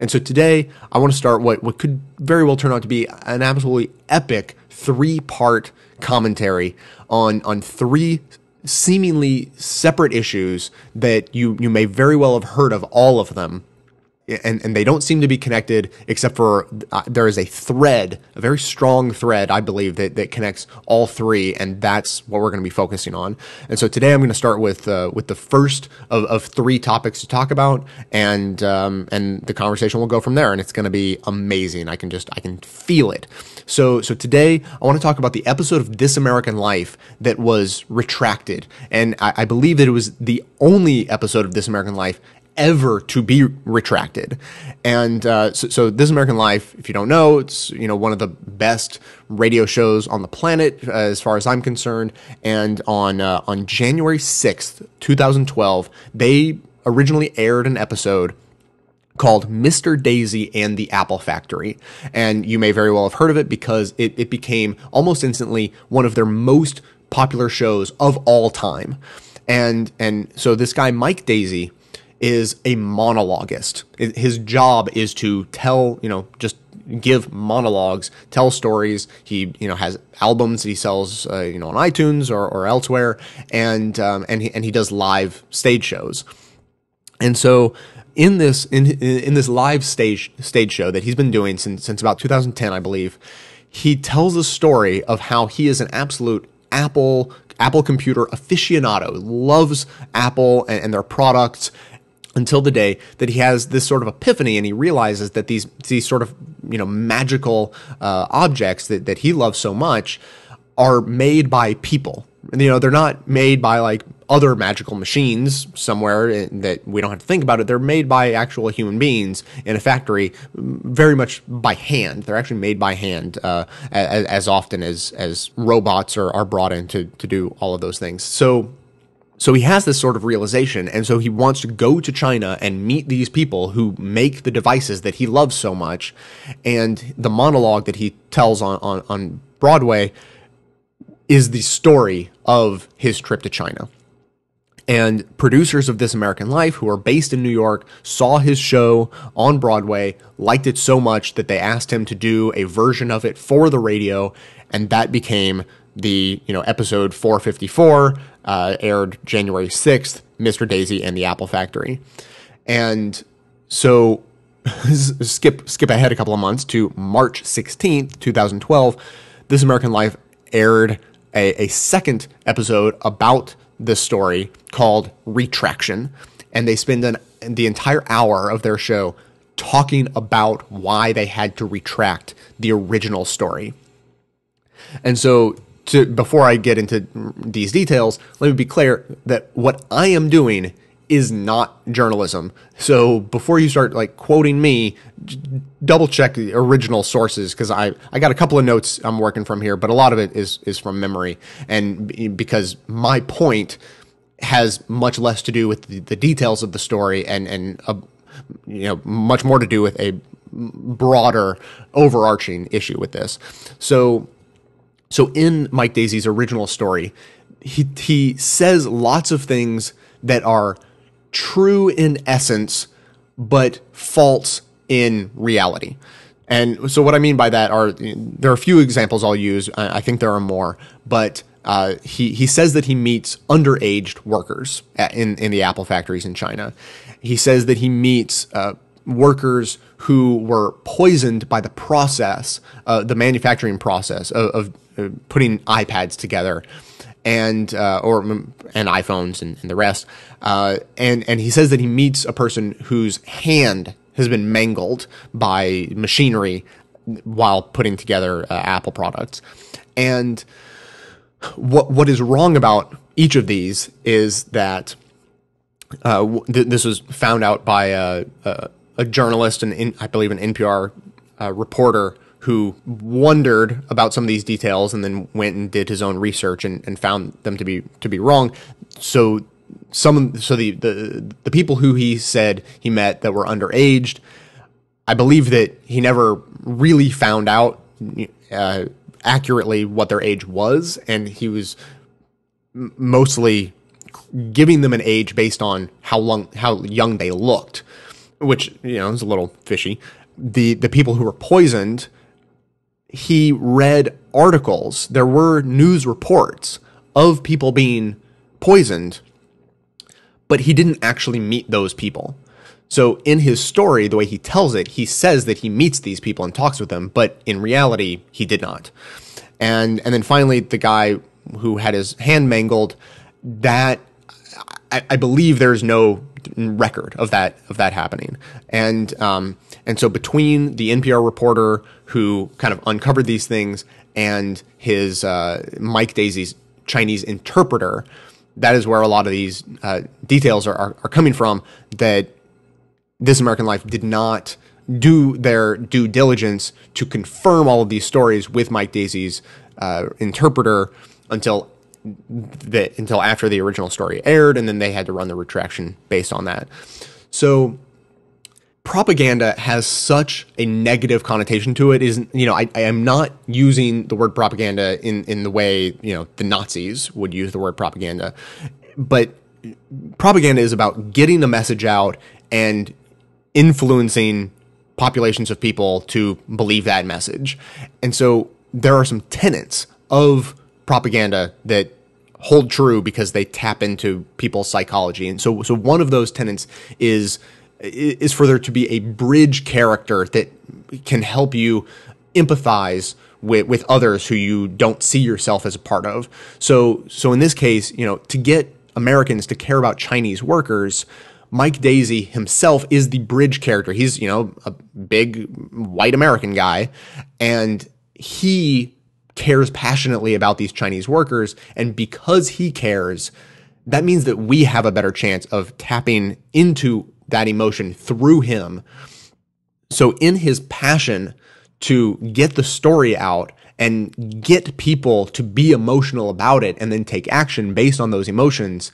And so today, I want to start what, what could very well turn out to be an absolutely epic three part commentary on, on three seemingly separate issues that you, you may very well have heard of all of them and, and they don't seem to be connected except for uh, there is a thread, a very strong thread, I believe, that, that connects all three, and that's what we're going to be focusing on. And so today I'm going to start with uh, with the first of, of three topics to talk about, and um, and the conversation will go from there, and it's going to be amazing. I can just I can feel it. So so today I want to talk about the episode of This American Life that was retracted, and I, I believe that it was the only episode of This American Life ever to be retracted. And uh, so, so, This American Life, if you don't know, it's you know one of the best radio shows on the planet uh, as far as I'm concerned. And on uh, on January sixth, 2012, they originally aired an episode called Mr. Daisey and the Apple Factory. And you may very well have heard of it because it, it became almost instantly one of their most popular shows of all time. And and so this guy Mike Daisey is a monologuist. His job is to tell, you know, just give monologues, tell stories. He, you know, has albums that he sells, uh, you know, on iTunes or, or elsewhere, and um, and he, and he does live stage shows. And so, in this in in this live stage stage show that he's been doing since since about 2010, I believe, he tells a story of how he is an absolute Apple Apple computer aficionado, loves Apple and, and their products, until the day that he has this sort of epiphany and he realizes that these these sort of you know magical uh, objects that, that he loves so much are made by people. And you know they're not made by like other magical machines somewhere that we don't have to think about it. They're made by actual human beings in a factory very much by hand. They're actually made by hand uh, as, as often as as robots are, are brought in to, to do all of those things. So so he has this sort of realization, and so he wants to go to China and meet these people who make the devices that he loves so much. And the monologue that he tells on, on, on Broadway is the story of his trip to China. And producers of This American Life, who are based in New York, saw his show on Broadway, liked it so much that they asked him to do a version of it for the radio, and that became the you know episode 454 uh, aired January 6th, Mr. Daisey and the Apple Factory. And so skip skip ahead a couple of months to March 16th, 2012, This American Life aired a, a second episode about this story called Retraction. And they spend an, the entire hour of their show talking about why they had to retract the original story. And so to before I get into these details, let me be clear that what I am doing is not journalism. So before you start like quoting me, double check the original sources because I I got a couple of notes I'm working from here, but a lot of it is is from memory, and because my point has much less to do with the, the details of the story and and a, you know much more to do with a broader overarching issue with this. So so in Mike Daisey's original story, he he says lots of things that are true in essence, but false in reality. And so what I mean by that are there are a few examples I'll use. I think there are more, but uh, he he says that he meets underaged workers in in the Apple factories in China. He says that he meets uh, workers who were poisoned by the process, uh, the manufacturing process of, of uh, putting iPads together and uh, or and iPhones and, and the rest. Uh, and and he says that he meets a person whose hand has been mangled by machinery while putting together uh, Apple products. And what what is wrong about each of these is that uh, th- this was found out by a, a, a journalist and I believe an NPR uh, reporter who wondered about some of these details and then went and did his own research and, and found them to be to be wrong. So some so the, the the people who he said he met that were underaged, I believe that he never really found out uh, accurately what their age was, and he was mostly giving them an age based on how long how young they looked. Which you know is a little fishy. The the people who were poisoned, he read articles. There were news reports of people being poisoned, but he didn't actually meet those people. So in his story, the way he tells it, he says that he meets these people and talks with them, but in reality, he did not. And and then finally, the guy who had his hand mangled, that I, I believe there's no record of that of that happening. And um, and so between the NPR reporter who kind of uncovered these things and his uh, Mike Daisey's Chinese interpreter, that is where a lot of these uh, details are, are, are coming from. That This American Life did not do their due diligence to confirm all of these stories with Mike Daisey's uh, interpreter until the, until after the original story aired, and then they had to run the retraction based on that. So propaganda has such a negative connotation to it isn't you know I, I am not using the word propaganda in in the way you know the nazis would use the word propaganda. But propaganda is about getting the message out and influencing populations of people to believe that message. And so there are some tenets of propaganda that hold true because they tap into people's psychology. And so, so one of those tenets is is for there to be a bridge character that can help you empathize with, with others who you don't see yourself as a part of. So, so in this case, you know, to get Americans to care about Chinese workers, Mike Daisey himself is the bridge character. He's, you know, a big white American guy, and he cares passionately about these Chinese workers. And because he cares, that means that we have a better chance of tapping into that emotion through him. So, in his passion to get the story out and get people to be emotional about it and then take action based on those emotions,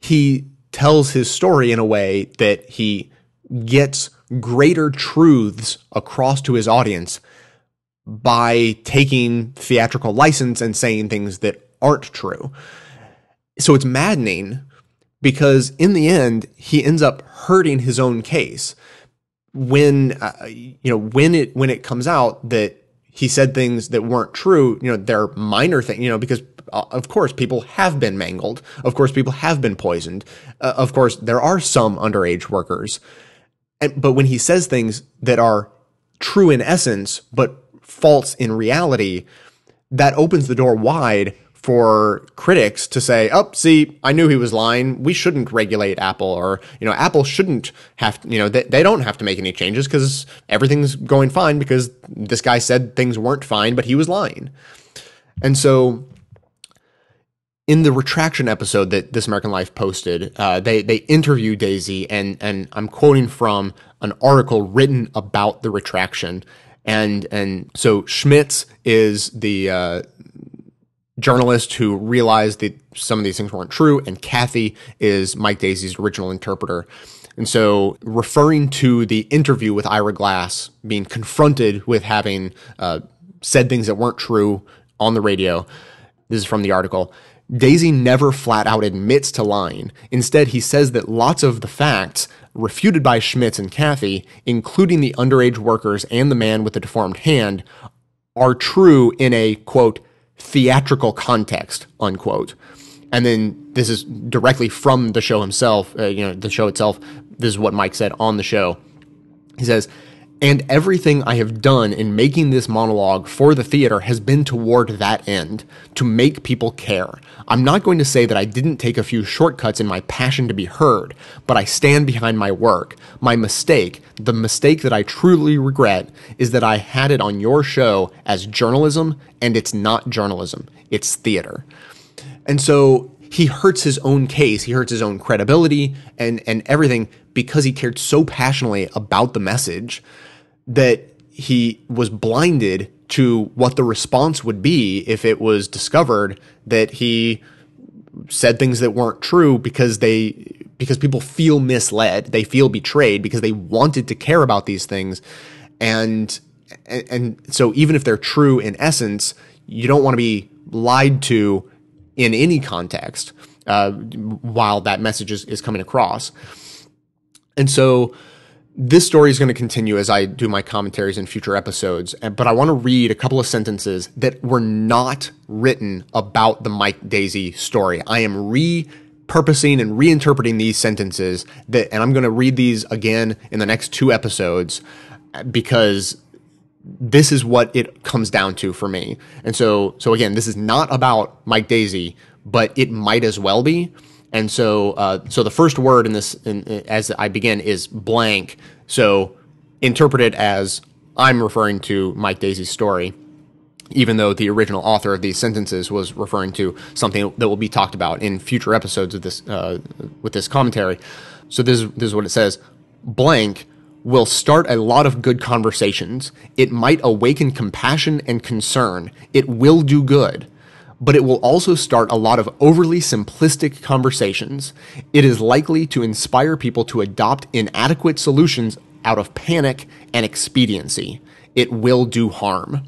he tells his story in a way that he gets greater truths across to his audience by taking theatrical license and saying things that aren't true. So it's maddening because in the end he ends up hurting his own case when uh, you know when it when it comes out that he said things that weren't true you know they're minor things you know because uh, of course people have been mangled. Of course people have been poisoned. Uh, of course there are some underage workers. And, but when he says things that are true in essence but false in reality, that opens the door wide for critics to say, "Oh, see, I knew he was lying. We shouldn't regulate Apple, or you know, Apple shouldn't have, to, you know, they, they don't have to make any changes because everything's going fine because this guy said things weren't fine, but he was lying." And so, in the retraction episode that This American Life posted, uh, they they interview Daisey, and and I'm quoting from an article written about the retraction, and and so Schmitz is the uh, journalist who realized that some of these things weren't true, and Kathy is Mike Daisey's original interpreter. And so, referring to the interview with Ira Glass being confronted with having uh, said things that weren't true on the radio, this is from the article. Daisey never flat out admits to lying. Instead, he says that lots of the facts refuted by Schmitz and Kathy, including the underage workers and the man with the deformed hand, are true in a quote theatrical context unquote. And then this is directly from the show himself, uh, you know, the show itself. This is what Mike said on the show. He says, and everything I have done in making this monologue for the theater has been toward that end, to make people care. I'm not going to say that I didn't take a few shortcuts in my passion to be heard, but I stand behind my work. My mistake, the mistake that I truly regret, is that I had it on your show as journalism, and it's not journalism, it's theater. And so he hurts his own case, he hurts his own credibility and, and everything because he cared so passionately about the message that he was blinded to what the response would be if it was discovered that he said things that weren't true because they because people feel misled they feel betrayed because they wanted to care about these things. And and, and so even if they're true in essence you don't want to be lied to in any context uh, while that message is, is coming across. And so this story is going to continue as I do my commentaries in future episodes, but I want to read a couple of sentences that were not written about the Mike Daisey story. I am repurposing and reinterpreting these sentences that, and I'm going to read these again in the next two episodes because this is what it comes down to for me. And so, so again, this is not about Mike Daisey, but it might as well be. And so, uh, so the first word in this, in, as I begin, is blank. So, interpret it as I'm referring to Mike Daisey's story, even though the original author of these sentences was referring to something that will be talked about in future episodes of this uh, with this commentary. So this, this is what it says: blank will start a lot of good conversations. It might awaken compassion and concern. It will do good but it will also start a lot of overly simplistic conversations. It is likely to inspire people to adopt inadequate solutions out of panic and expediency. It will do harm.